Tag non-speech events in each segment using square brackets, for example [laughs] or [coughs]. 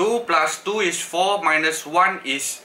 2 plus 2 is 4 minus 1 is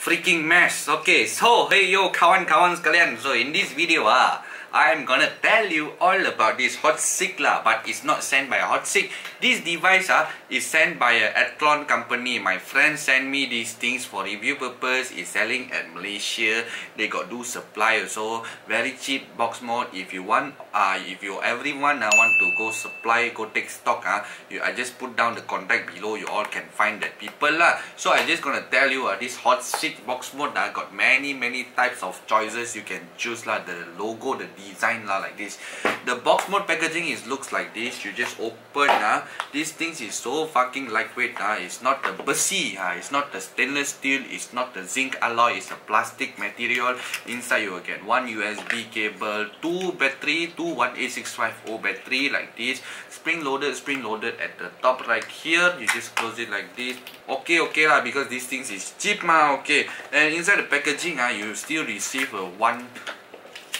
freaking mess. Okay, so hey yo kawan-kawan sekalian. So in this video ah, I'm gonna tell you all about this HotCig lah but it's not sent by a HotCig this device ah is sent by a Athlon company. My friend sent me these things for review purpose. Is selling at Malaysia. They got do supply also. Very cheap box mod. If you want uh if you everyone uh, want to go supply go take stock ah you I just put down the contact below. You all can find that people lah. So I just gonna tell you uh, this HotCig box mod uh, got many many types of choices you can choose lah. The logo the design lah like this. The box mod packaging is looks like this. You just open ah. These things is so fucking lightweight ah. It's not the besi ah. It's not the stainless steel. It's not the zinc alloy. It's a plastic material. Inside you will get one USB cable two battery two 18650 battery like this. Spring loaded spring loaded at the top right here. You just close it like this. Okay okay lah because these things is cheap ma. Okay. And inside the packaging ah you still receive a one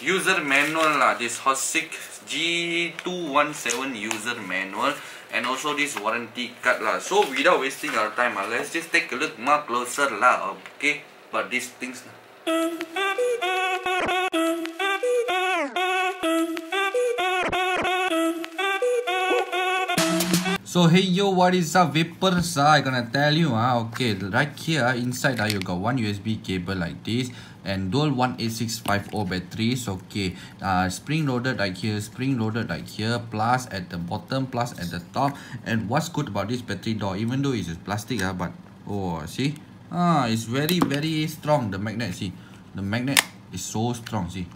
user manual lah. This HotCig G217 user manual and also this warranty card lah. So without wasting our time lah let's just take a look more closer lah. Okay but these things So hey yo what is up vapors I gonna tell you uh, okay right here inside uh, you got one USB cable like this and dual 18650 batteries okay. Uh, spring loaded right here spring loaded right here plus at the bottom plus at the top. And what's good about this battery door even though it's plastic uh, but oh see? Ah it's very very strong the magnet see? The magnet is so strong see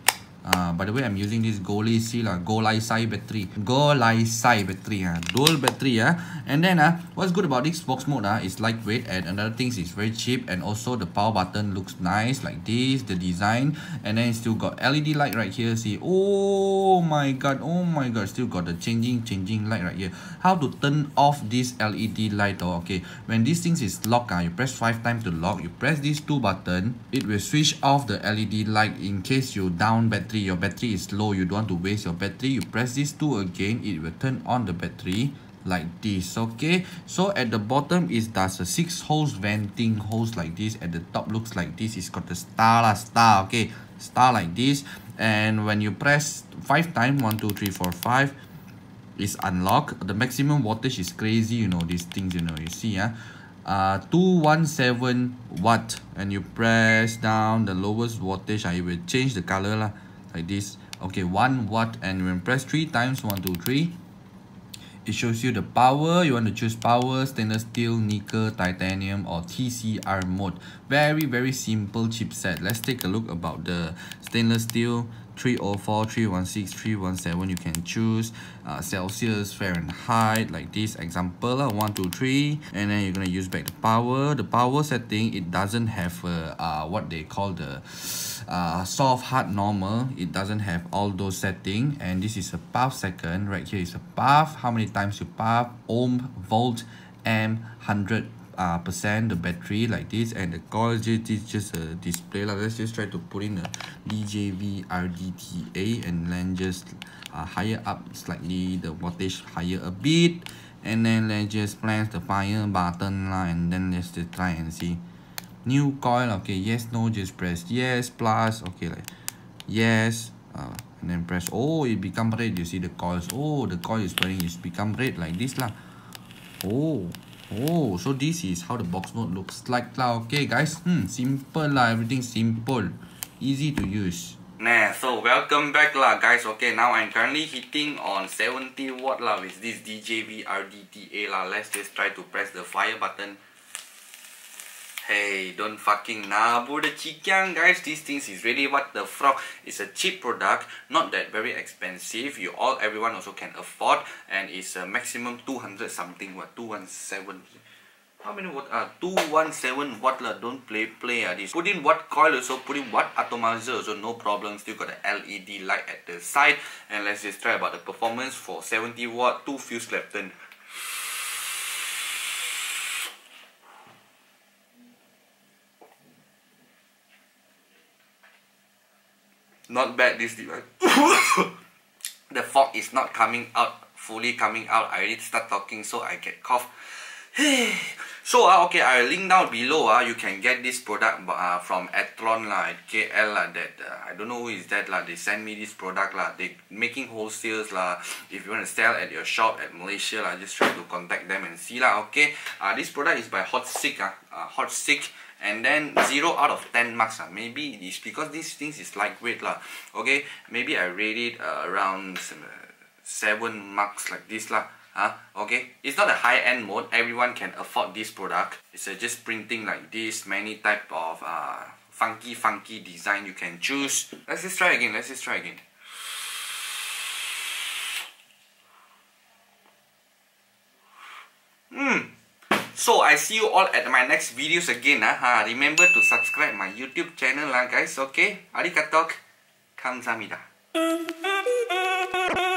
uh, by the way, I'm using this Golisi lah, Golisi battery. Golisi battery, uh, dual battery. Uh. And then, uh, what's good about this box mod uh, is lightweight and another thing is very cheap and also the power button looks nice like this, the design. And then still got LED light right here. See, oh my god, oh my god, still got the changing, changing light right here. How to turn off this LED light though, okay. When this thing is locked, uh, you press 5 times to lock. You press these two button, it will switch off the LED light in case you down battery battery your battery is low. You don't want to waste your battery. You press this two again it will turn on the battery like this okay? So at the bottom is does a six holes venting holes like this. At the top looks like this. It's got the star lah star okay? Star like this. And when you press five times one two three four five is unlocked. The maximum wattage is crazy you know these things you know you see yeah uh 217 watt. And you press down the lowest wattage I will change the color lah like this. Okay one watt and when press three times one two three it shows you the power. You want to choose power stainless steel nickel titanium or tcr mode. Very very simple chipset. Let's take a look about the stainless steel. 304 316 317 you can choose uh, celsius fahrenheit like this. Example uh, 1 2 3 and then you're going to use back the power. The power setting it doesn't have uh, uh, what they call the uh, soft hard normal. It doesn't have all those setting. And this is a puff second. Right here is a puff. How many times you puff? Ohm volt amp 100 uh, percent. The battery like this. And the coil just is just a display. Like, let's just try to put in a DJV RDTA and then just uh, higher up slightly. The wattage higher a bit. And then let's just press the fire button lah, and then let's just try and see new coil okay yes no just press yes plus okay like yes uh, and then press oh it become red you see the coils oh the coil is turning it's become red like this lah oh oh so this is how the box mod looks like lah okay guys hmm simple lah everything simple easy to use Nah, so welcome back lah guys. Okay, now I'm currently hitting on 70 watt lah with this DJV RDTA lah. Let's just try to press the fire button. Hey, don't fucking nabu the chicken, guys. These things is really what the frog. It's a cheap product, not that very expensive. You all, everyone also can afford, and it's a maximum 200 something. What 217? How many watt? Uh, 217 watt lah. Don't play play uh, this. Put in watt coil also. Put in watt atomizer also. No problem. Still got the LED light at the side. And let's just try about the performance for 70 watt. Two fuse Clapton. Not bad this device [coughs] the fog is not coming out fully coming out I already start talking so I get cough [sighs] so uh, okay, I'll link down below. Uh, you can get this product uh, from Athlon lah, at KL lah. That uh, I don't know who is that lah. They send me this product lah. They making wholesales lah. If you want to sell at your shop at Malaysia lah, just try to contact them and see lah. Okay. Uh, this product is by HotCig. Uh, uh, HotCig and then 0 out of 10 marks uh, maybe it's because these things is lightweight lah. Okay maybe I rate it uh, around 7 marks like this lah. Huh? okay? It's not a high-end mod. Everyone can afford this product. It's uh, just printing like this many type of uh, funky funky design you can choose. Let's just try again. Let's just try again So I see you all at my next videos again. Uh. Ha. Remember to subscribe my YouTube channel lah guys. Okay. Arigatok. Kamsahamnida. [laughs]